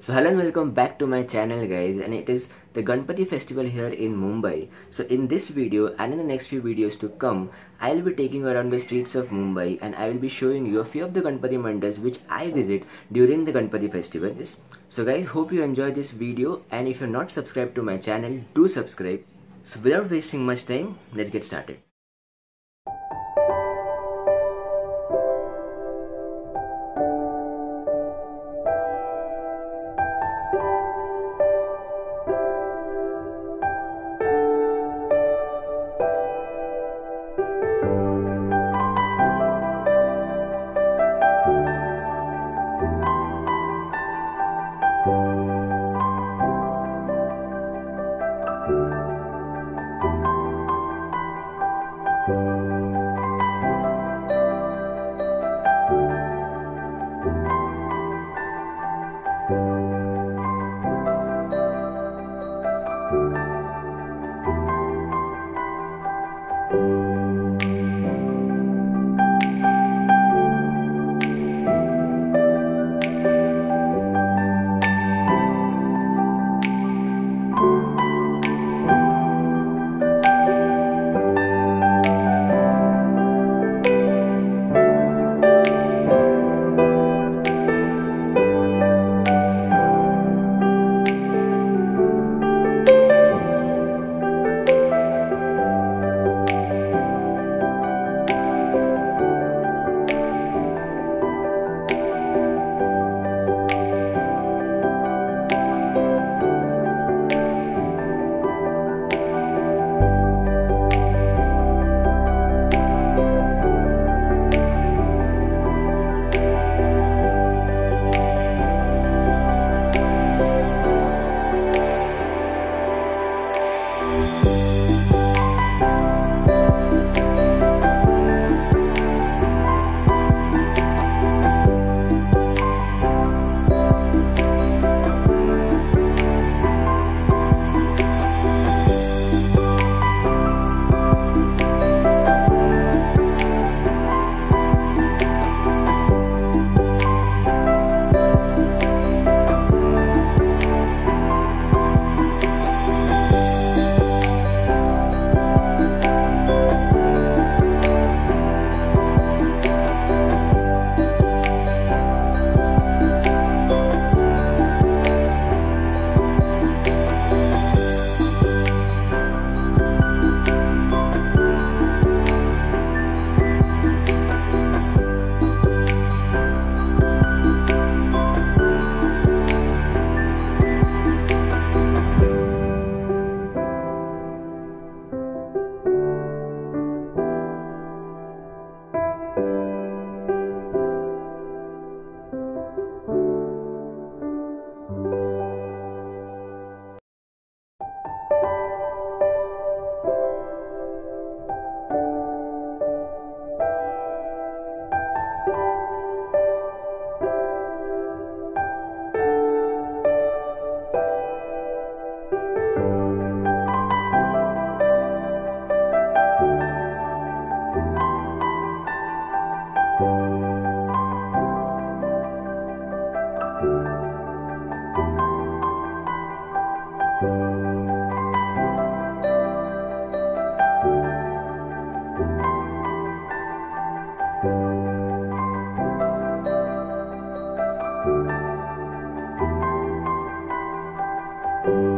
So hello and welcome back to my channel guys and it is the Ganpati festival here in Mumbai. So in this video and in the next few videos to come, I will be taking around the streets of Mumbai and I will be showing you a few of the Ganpati mandals which I visit during the Ganpati festival. So guys hope you enjoy this video and if you're not subscribed to my channel, do subscribe. So without wasting much time, let's get started. You